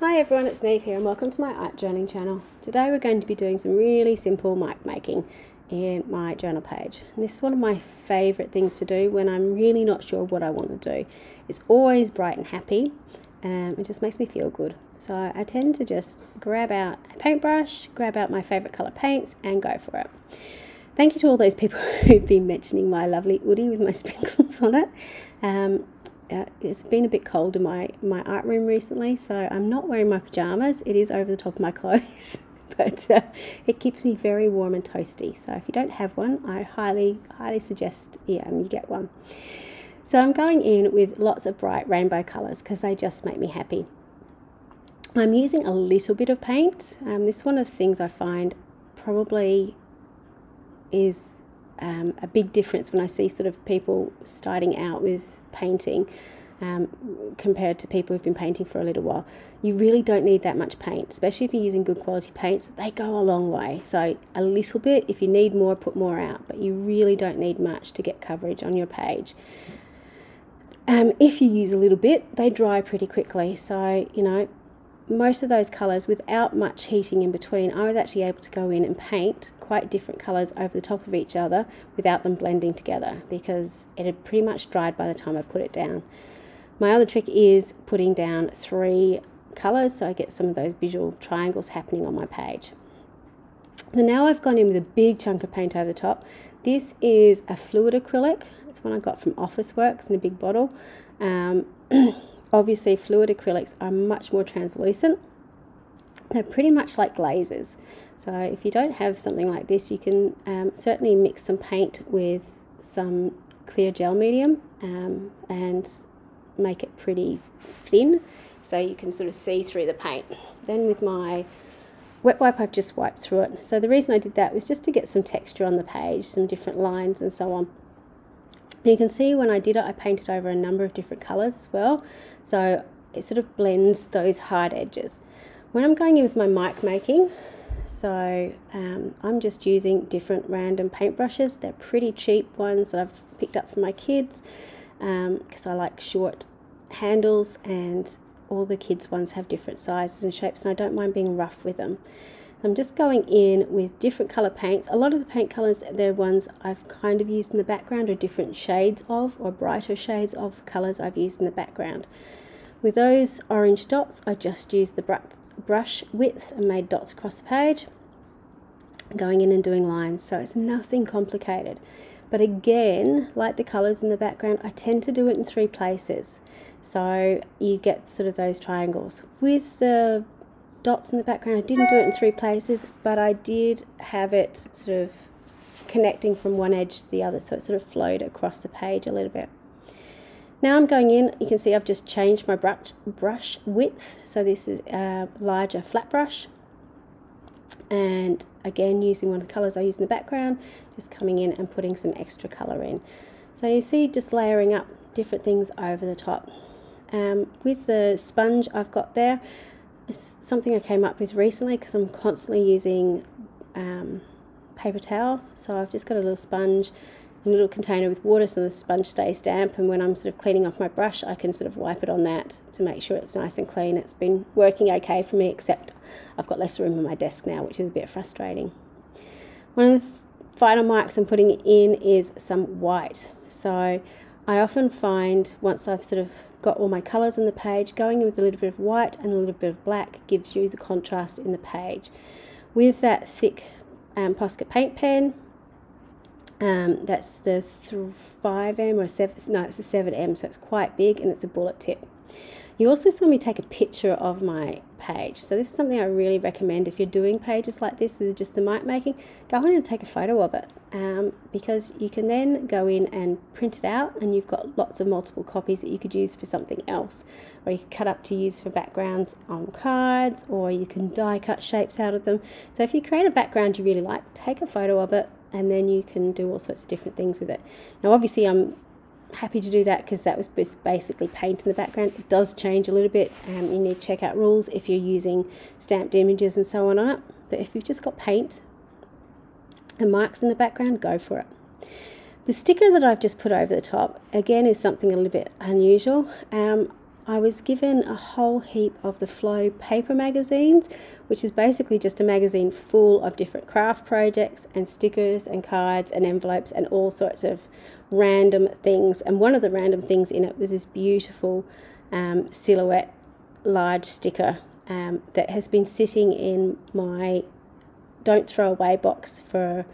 Hi everyone, it's Niamh here and welcome to my art journaling channel. Today we're going to be doing some really simple mark making in my journal page. And this is one of my favourite things to do when I'm really not sure what I want to do. It's always bright and happy and it just makes me feel good. So I tend to just grab out a paintbrush, grab out my favourite colour paints and go for it. Thank you to all those people who've been mentioning my lovely Oodie with my sprinkles on it. Um, uh, it's been a bit cold in my, my art room recently, so I'm not wearing my pajamas. It is over the top of my clothes, but uh, it keeps me very warm and toasty. So if you don't have one, I highly, highly suggest yeah, you get one. So I'm going in with lots of bright rainbow colours because they just make me happy. I'm using a little bit of paint. Um, this one of the things I find probably is um, a big difference when I see sort of people starting out with painting um, compared to people who've been painting for a little while. You really don't need that much paint, especially if you're using good quality paints. They go a long way. So a little bit, if you need more, put more out, but you really don't need much to get coverage on your page. Um, if you use a little bit, they dry pretty quickly. So, you know, most of those colours without much heating in between, I was actually able to go in and paint quite different colours over the top of each other without them blending together because it had pretty much dried by the time I put it down. My other trick is putting down three colours so I get some of those visual triangles happening on my page. So now I've gone in with a big chunk of paint over the top. This is a fluid acrylic. It's one I got from Officeworks in a big bottle. Um, Obviously, fluid acrylics are much more translucent. They're pretty much like glazes. So if you don't have something like this, you can um, certainly mix some paint with some clear gel medium um, and make it pretty thin so you can sort of see through the paint. Then with my wet wipe, I've just wiped through it. So the reason I did that was just to get some texture on the page, some different lines and so on you can see when I did it, I painted over a number of different colours as well. So it sort of blends those hard edges. When I'm going in with my mark making, so um, I'm just using different random paintbrushes. They're pretty cheap ones that I've picked up for my kids because um, I like short handles and all the kids ones have different sizes and shapes and I don't mind being rough with them. I'm just going in with different color paints. A lot of the paint colors, they're ones I've kind of used in the background or different shades of or brighter shades of colors I've used in the background. With those orange dots, I just used the brush width and made dots across the page, going in and doing lines. So it's nothing complicated. But again, like the colors in the background, I tend to do it in three places. So you get sort of those triangles. With the dots in the background. I didn't do it in three places, but I did have it sort of connecting from one edge to the other, so it sort of flowed across the page a little bit. Now I'm going in, you can see I've just changed my brush, brush width, so this is a larger flat brush. And again, using one of the colours I used in the background, just coming in and putting some extra colour in. So you see just layering up different things over the top. Um, with the sponge I've got there, something I came up with recently because I'm constantly using um, paper towels. So I've just got a little sponge a little container with water so the sponge stays damp and when I'm sort of cleaning off my brush I can sort of wipe it on that to make sure it's nice and clean. It's been working okay for me except I've got less room on my desk now which is a bit frustrating. One of the final marks I'm putting in is some white. So I often find once I've sort of got all my colours on the page, going in with a little bit of white and a little bit of black gives you the contrast in the page. With that thick um, Posca paint pen, um, that's the 5M or 7, no, it's a 7M, so it's quite big and it's a bullet tip. You also saw me take a picture of my page. So this is something I really recommend if you're doing pages like this with just the mark making, go in and take a photo of it um, because you can then go in and print it out and you've got lots of multiple copies that you could use for something else or you can cut up to use for backgrounds on cards or you can die cut shapes out of them. So if you create a background you really like, take a photo of it and then you can do all sorts of different things with it. Now obviously I'm happy to do that because that was basically paint in the background. It does change a little bit. Um, you need to check out rules if you're using stamped images and so on on it. But if you've just got paint and marks in the background, go for it. The sticker that I've just put over the top, again, is something a little bit unusual. Um, I was given a whole heap of the Flow paper magazines, which is basically just a magazine full of different craft projects and stickers and cards and envelopes and all sorts of random things. And one of the random things in it was this beautiful um, silhouette large sticker um, that has been sitting in my don't throw away box for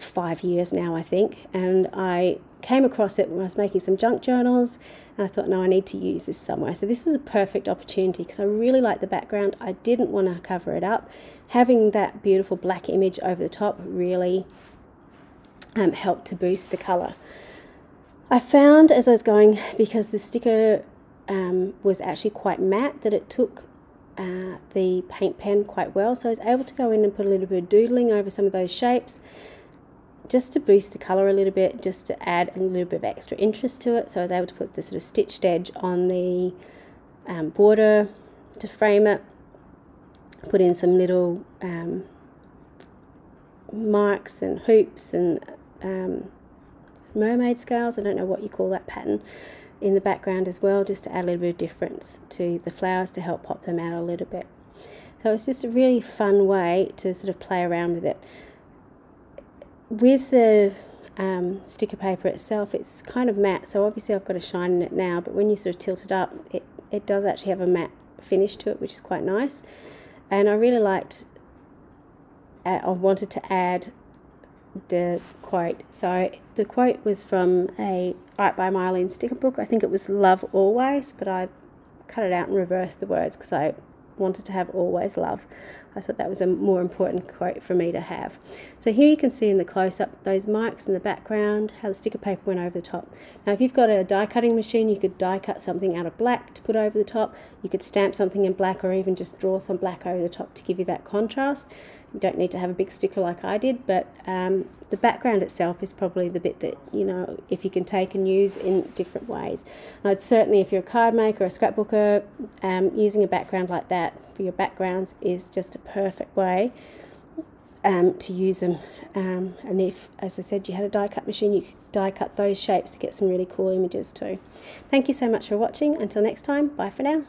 five years now, I think. And I came across it when I was making some junk journals and I thought, no, I need to use this somewhere. So this was a perfect opportunity because I really like the background. I didn't want to cover it up. Having that beautiful black image over the top really um, helped to boost the colour. I found as I was going, because the sticker um, was actually quite matte, that it took uh, the paint pen quite well. So I was able to go in and put a little bit of doodling over some of those shapes just to boost the colour a little bit, just to add a little bit of extra interest to it. So I was able to put the sort of stitched edge on the um, border to frame it, put in some little um, marks and hoops and um, mermaid scales, I don't know what you call that pattern, in the background as well, just to add a little bit of difference to the flowers to help pop them out a little bit. So it's just a really fun way to sort of play around with it with the um, sticker paper itself, it's kind of matte, so obviously I've got a shine in it now, but when you sort of tilt it up, it, it does actually have a matte finish to it, which is quite nice. And I really liked, uh, I wanted to add the quote. So the quote was from a Art by Marlene sticker book. I think it was Love Always, but I cut it out and reversed the words because I wanted to have always love. I thought that was a more important quote for me to have. So here you can see in the close-up those marks in the background, how the sticker paper went over the top. Now if you've got a die cutting machine, you could die cut something out of black to put over the top. You could stamp something in black or even just draw some black over the top to give you that contrast. You don't need to have a big sticker like I did, but um, the background itself is probably the bit that, you know, if you can take and use in different ways. And I'd certainly, if you're a card maker or a scrapbooker, um, using a background like that for your backgrounds is just a perfect way um, to use them. Um, and if, as I said, you had a die cut machine, you could die cut those shapes to get some really cool images too. Thank you so much for watching. Until next time, bye for now.